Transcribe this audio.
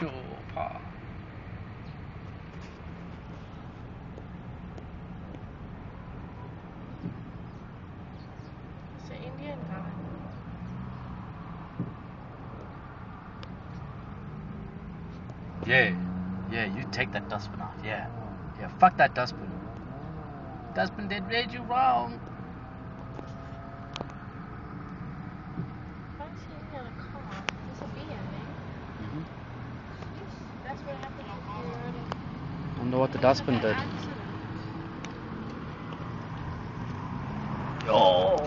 Yo, pa. It's an Indian guy. Yeah, yeah, you take that dustbin out. Yeah, yeah, fuck that dustbin. Dustbin did made you wrong. Wonder what the dustbin did. Yo.